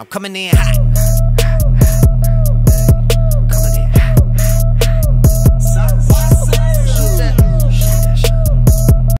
I'm coming in hot.